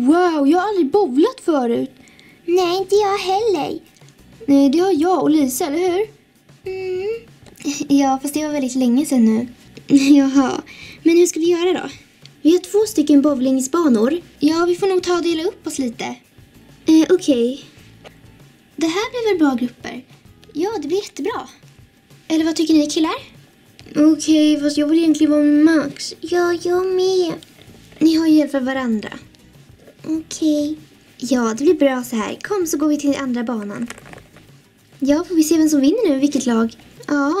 Wow, jag har aldrig bowlat förut. Nej, inte jag heller. Nej, det har jag och Lisa, eller hur? Mm. Ja, fast det var väldigt länge sedan nu. Jaha, men hur ska vi göra då? Vi har två stycken bowlingsbanor. Ja, vi får nog ta och dela upp oss lite. Eh, Okej. Det här blir väl bra grupper? Ja, det blir jättebra. Eller vad tycker ni killar? Okej, fast jag vill egentligen vara med Max. Ja, jag med. Ni har ju alla fall varandra. Okej. Ja, det blir bra så här. Kom så går vi till andra banan. Ja, får vi se vem som vinner nu, vilket lag? Ja.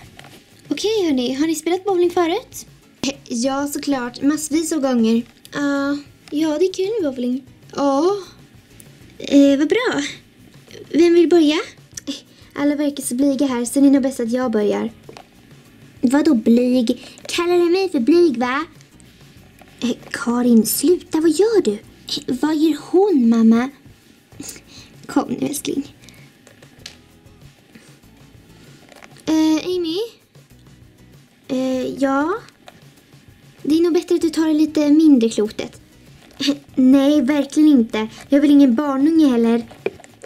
Okej hörni, har ni spelat bowling förut? Ja, såklart. Massvis av gånger. Ja, ja det är kul med bowling. Ja. Eh, vad bra. Vem vill börja? Alla verkar så blyga här, så det är nog bäst att jag börjar. Vadå blyg? Kallar du mig för blyg, va? Eh, Karin, sluta. Vad gör du? Vad gör hon, mamma? Kom nu, älskling. Eh, Amy? Eh, ja? Det är nog bättre att du tar det lite mindre klotet. Nej, verkligen inte. Jag vill ingen barnunge heller.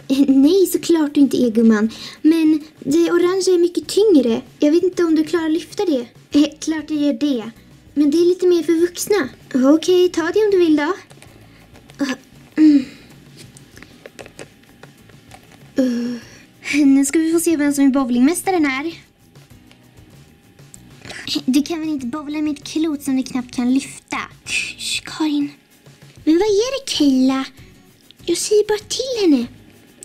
Eh, nej, såklart du inte är gumman. Men det orangea är mycket tyngre. Jag vet inte om du klarar att lyfta det. Eh, klart jag gör det. Men det är lite mer för vuxna. Okej, ta det om du vill då. Uh, nu ska vi få se vem som är bowlingmästaren här. Du kan väl inte bowla med ett klot som du knappt kan lyfta? Shh, Karin. Men vad är det Kayla? Jag säger bara till henne.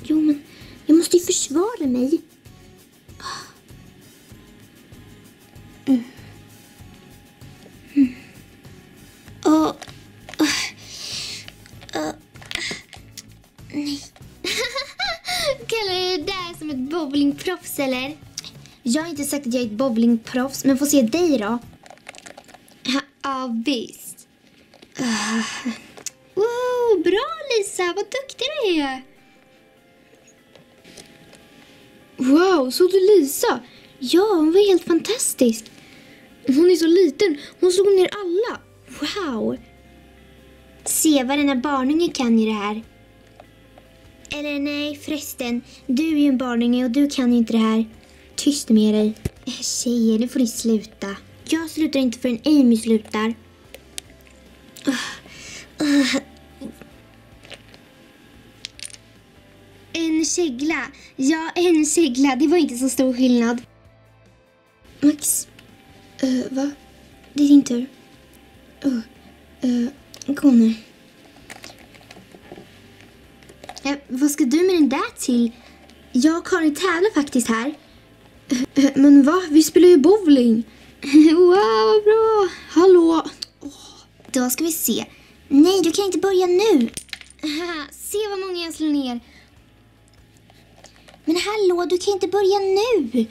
Jo, men jag måste ju försvara mig. Nej. Kallar du det där som ett bowlingproffs eller? Jag har inte sagt att jag är ett bowlingproffs, men får se dig då. Ja, visst. Uh. Wow, bra Lisa, vad duktig du är. Wow, såg du Lisa? Ja, hon var helt fantastisk. Hon är så liten, hon slog ner alla. Wow. Se vad den här barnungen kan i det här. Eller nej, förresten. Du är ju en barnunge och du kan ju inte det här. Tyst med dig. Eh, tjejer, nu får ni sluta. Jag slutar inte förrän Amy slutar. En segla. Ja, en segla. Det var inte så stor skillnad. Max, Uh, va? det är din tur. Uh, uh, Gå nu. Eh, vad ska du med den där till? Jag och Karin tävlar faktiskt här. Eh, men va? Vi spelar ju bowling. wow, vad bra! Hallå? Då ska vi se. Nej, du kan inte börja nu. Se vad många jag slår ner. Men hallå, du kan inte börja nu.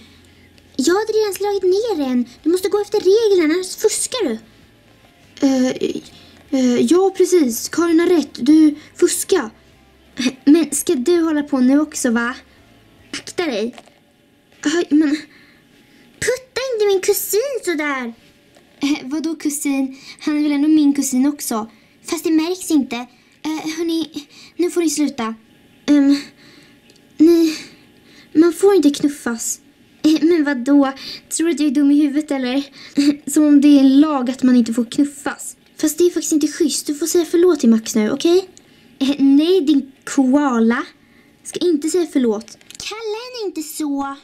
Jag hade redan slagit ner en. Du måste gå efter reglerna, annars fuskar du. Uh, uh, ja, precis. Karin har rätt. Du fuskar. Men ska du hålla på nu också, va? Akta dig. Aj, men... Putta inte min kusin sådär. Eh, vadå kusin? Han är väl ändå min kusin också? Fast det märks inte. Eh, hörni, nu får ni sluta. Um, ni... man får inte knuffas. Eh, men vad då? Tror du att jag är dum i huvudet eller? Som om det är en lag att man inte får knuffas. Fast det är faktiskt inte schysst. Du får säga förlåt till Max nu, okej? Eh, nej, din koala. Ska inte säga förlåt. Kalla henne inte så.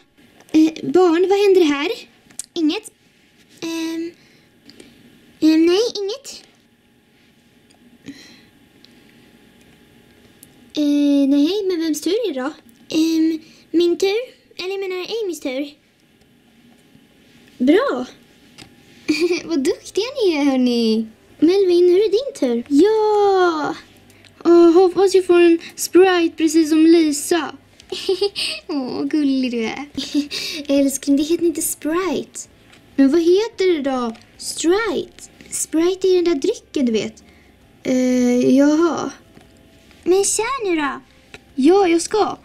Eh, barn, vad händer här? Inget. Ehm, ehm, nej, inget. Eh, nej, men vems tur är det då? Ehm, min tur? Eller jag menar Amys tur. Bra. vad duktiga ni är, hörni. Melvin, nu är det din tur. Ja! Hoppas jag får en Sprite precis som Lisa. Åh, gullig du är. Älskling, det heter inte Sprite. Men vad heter det då? Strite. Sprite är den där drycken, du vet. Eh, jaha. Men kör nu då. Ja, jag ska.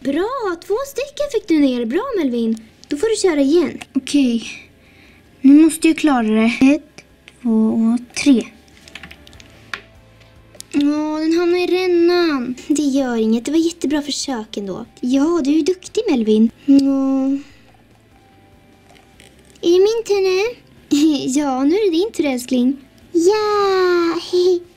Bra, två stycken fick du ner. Bra Melvin. Då får du köra igen. Okej. Nu måste jag klara det. Ett, två, tre. Åh, den hamnar i rännan. Det gör inget. Det var jättebra försök ändå. Ja, du är duktig Melvin. Ja. Är det min tur nu? ja, nu är det din tur älskling. Ja!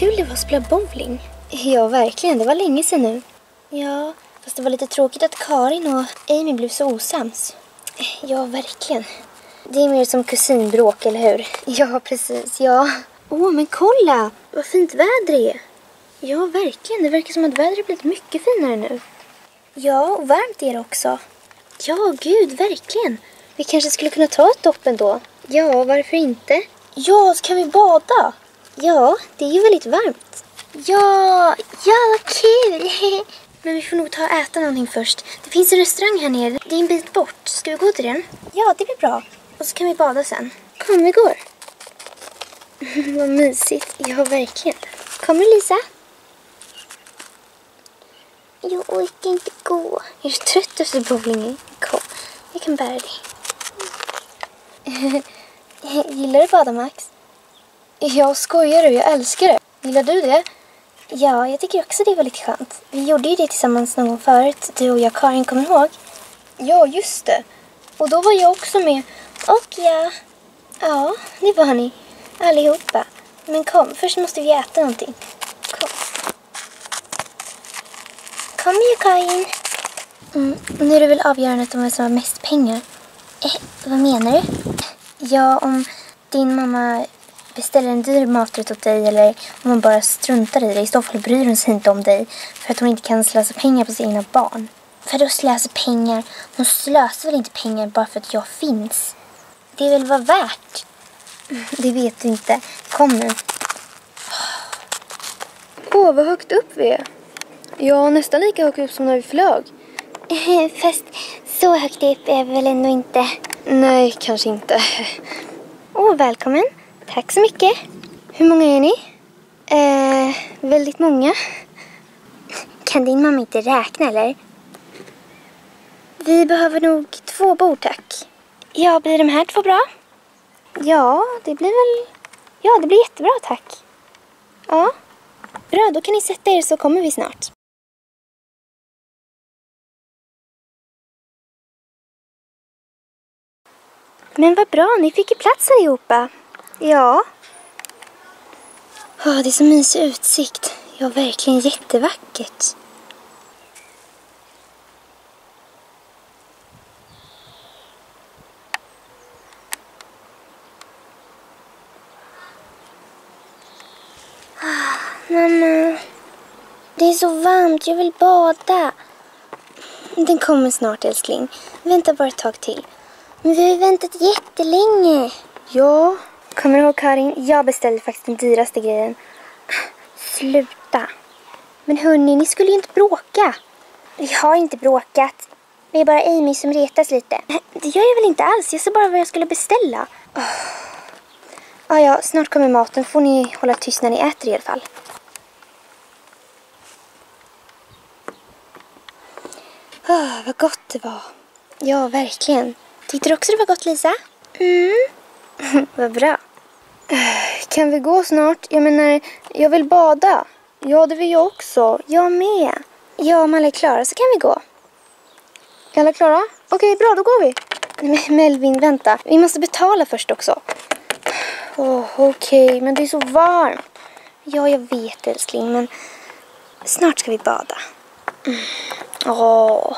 kul det var att spela bowling. Ja, verkligen. Det var länge sedan nu. Ja, fast det var lite tråkigt att Karin och Amy blev så osams. Ja, verkligen. Det är mer som kusinbråk, eller hur? Ja, precis. Ja. Åh, men kolla! Vad fint väder det är. Ja, verkligen. Det verkar som att vädret blivit mycket finare nu. Ja, och varmt är det också. Ja, gud, verkligen. Vi kanske skulle kunna ta ett dopp ändå. Ja, varför inte? Ja, så kan vi bada. Ja, det är ju väldigt varmt. Ja, ja vad kul! Men vi får nog ta och äta någonting först. Det finns en restaurang här nere. Det är en bit bort. Ska vi gå till den? Ja, det blir bra. Och så kan vi bada sen. Kom, vi går. vad mysigt. Ja, verkligen. Kommer Lisa? Jag orkar inte gå. Är du trött efter bowlingen? Kom, jag kan bära dig. Gillar du att bada, Max? Jag skojar du, jag älskar det. Gillar du det? Ja, jag tycker också det är väldigt skönt. Vi gjorde ju det tillsammans någon gång förut, du och jag, Karin, kommer du ihåg? Ja, just det. Och då var jag också med. Och ja, ja, det var ni. Allihopa. Men kom, först måste vi äta någonting. Kom. Kom ju Karin. Mm, nu är det väl avgörandet om vem som har mest pengar. Eh, vad menar du? Ja, om din mamma beställer en dyr maträtt åt dig eller om hon bara struntar i dig. I så fall bryr hon sig inte om dig för att hon inte kan slösa pengar på sina barn. För att slösa pengar? Hon slösar väl inte pengar bara för att jag finns? Det är väl vad värt? Det vet du inte. Kom nu. Åh, vad högt upp vi är. Ja, nästan lika högt upp som när vi flög. Fast så högt upp är vi väl ändå inte. Nej, kanske inte. Åh, välkommen. Tack så mycket. Hur många är ni? Eh, väldigt många. Kan din mamma inte räkna eller? Vi behöver nog två bord, tack. Ja, blir de här två bra? Ja, det blir väl... Ja, det blir jättebra, tack. Ja. Bra, då kan ni sätta er så kommer vi snart. Men vad bra, ni fick ju plats allihopa. Ja. Åh, det är så mysig utsikt. Ja, verkligen jättevackert. Ah, Mamma, det är så varmt. Jag vill bada. Den kommer snart, älskling. Vänta bara ett tag till. Men vi har ju väntat jättelänge. Ja. Kommer du ihåg Karin? Jag beställde faktiskt den dyraste grejen. Sluta. Men hörni, ni skulle ju inte bråka. Vi har inte bråkat. Det är bara Amy som retas lite. Det gör jag väl inte alls. Jag sa bara vad jag skulle beställa. Ah, ja, snart kommer maten. Får ni hålla tyst när ni äter i alla fall. Ah, vad gott det var. Ja, verkligen. Tyckte du också det var gott, Lisa? Mm. vad bra. Kan vi gå snart? Jag menar, jag vill bada. Ja, det vill jag också. Jag med. Ja, om alla är klara så kan vi gå. Är alla klara? Okej, bra, då går vi. Men Melvin, vänta. Vi måste betala först också. Oh, Okej, okay. men det är så varmt. Ja, jag vet älskling, men snart ska vi bada. Mm. Åh. Mm. Oh.